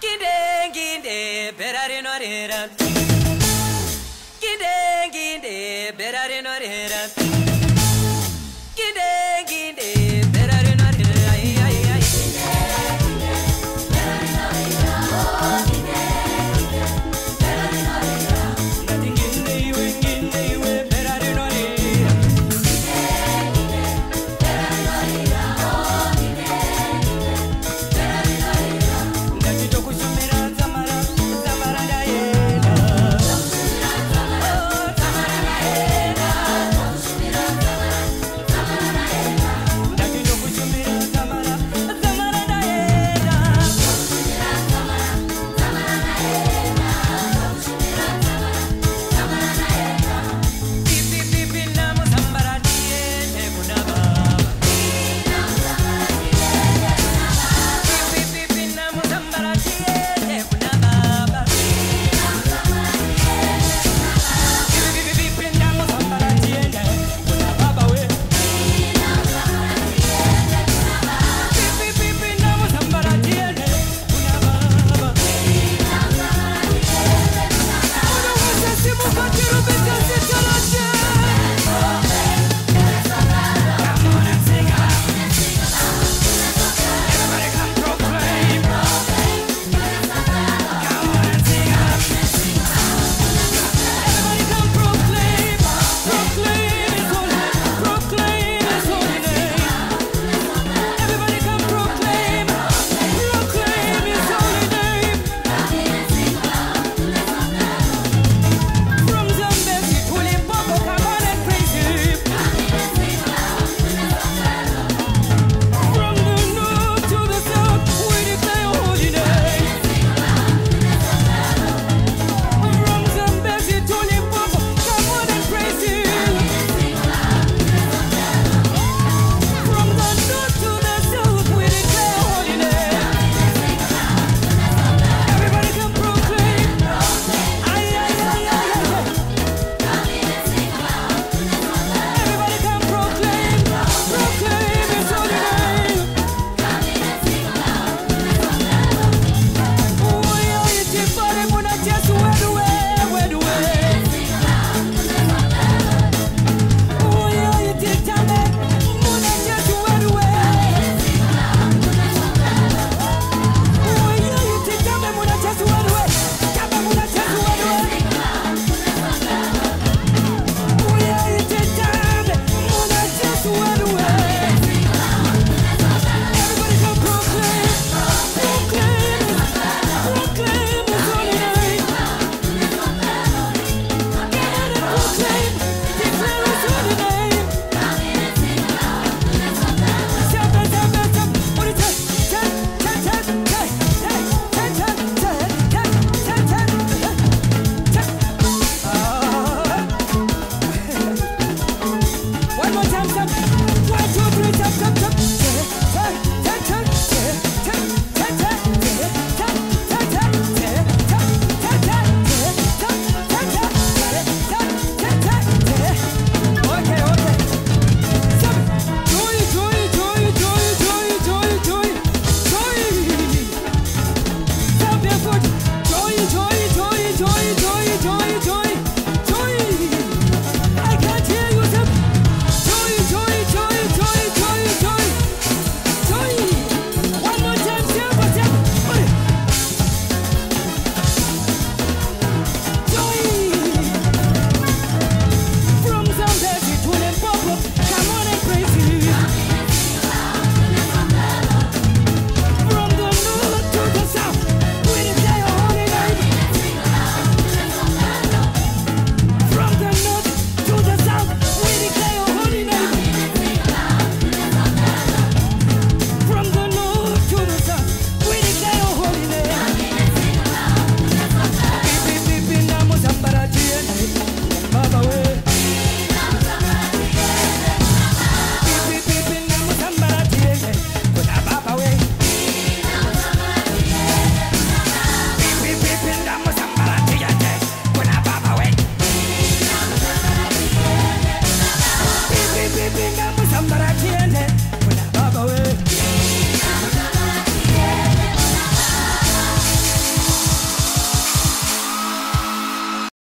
Ginde, ginde, berare no rera.